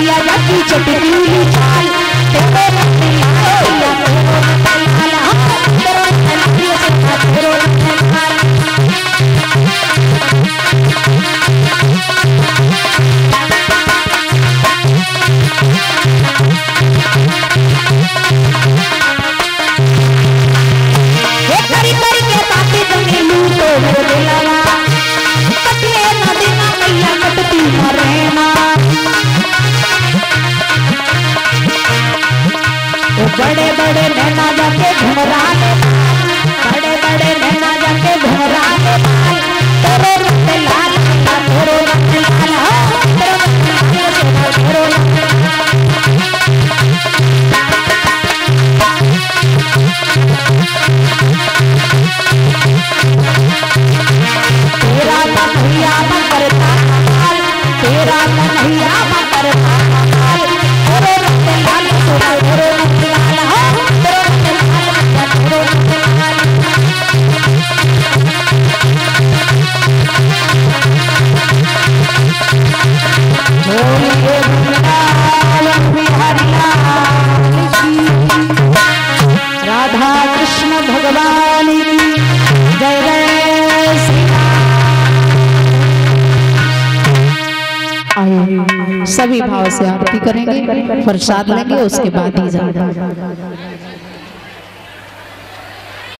दिया चटकी बड़े बड़े नैना जाके झुमरा सभी भाव से आरती करेंगे प्रसाद लेंगे उसके बाद ही जाएगा